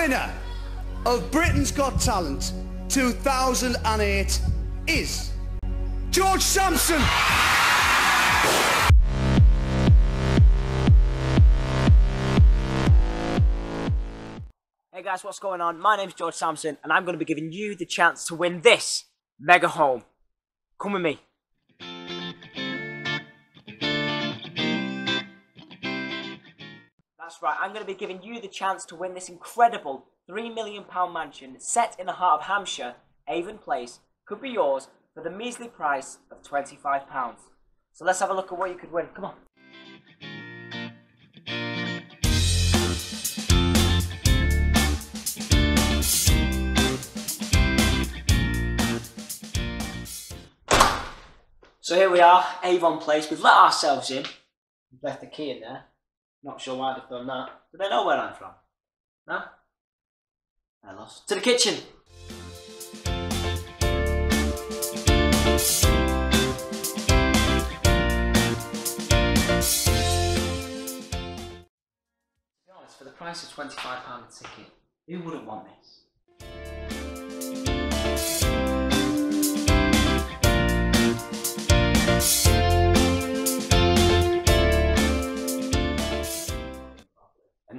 winner of Britain's Got Talent 2008 is George Sampson. Hey guys, what's going on? My name's George Sampson, and I'm going to be giving you the chance to win this mega home. Come with me. That's right, I'm going to be giving you the chance to win this incredible £3 million mansion set in the heart of Hampshire, Avon Place. Could be yours for the measly price of £25. So let's have a look at what you could win. Come on. So here we are, Avon Place. We've let ourselves in. We've left the key in there. Not sure why they've done that. Do they know where I'm from? No? I lost. To the kitchen! To be honest, for the price of £25 a ticket, who wouldn't want this?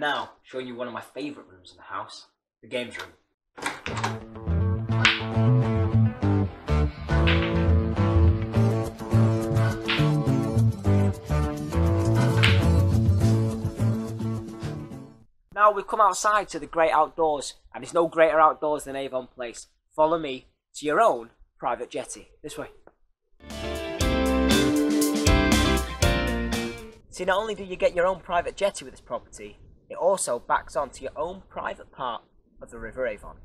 Now, showing you one of my favourite rooms in the house, the games room. Now we've come outside to the great outdoors, and there's no greater outdoors than Avon Place. Follow me to your own private jetty. This way. See, not only do you get your own private jetty with this property, it also backs onto your own private part of the River Avon.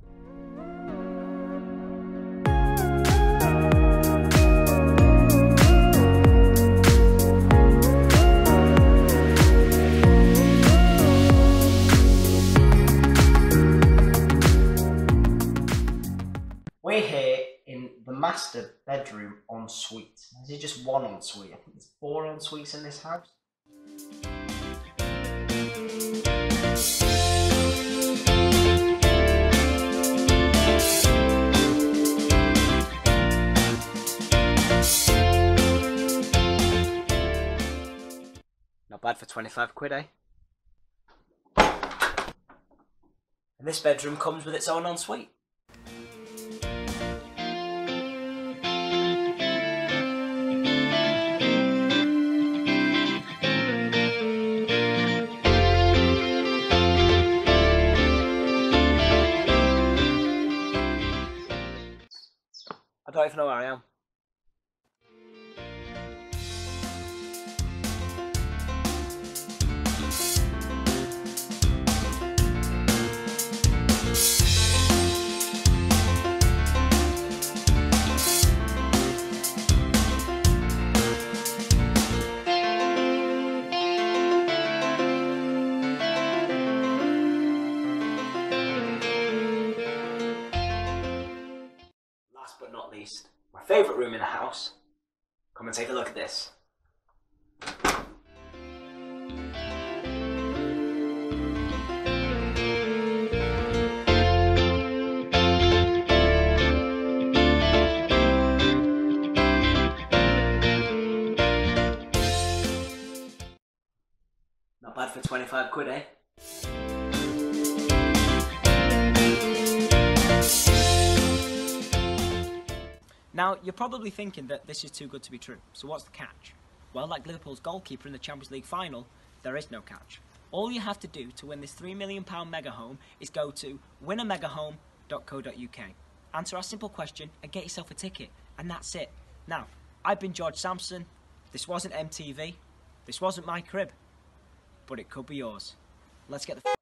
We're here in the master bedroom ensuite. Is it just one ensuite? I think there's four ensuites in this house. Bad for 25 quid, eh? And this bedroom comes with its own ensuite. I don't even know where I am. Not least, my favourite room in the house. Come and take a look at this. Not bad for 25 quid, eh? Now, you're probably thinking that this is too good to be true. So, what's the catch? Well, like Liverpool's goalkeeper in the Champions League final, there is no catch. All you have to do to win this £3 million mega home is go to winamegahome.co.uk. Answer our simple question and get yourself a ticket, and that's it. Now, I've been George Sampson. This wasn't MTV. This wasn't my crib. But it could be yours. Let's get the.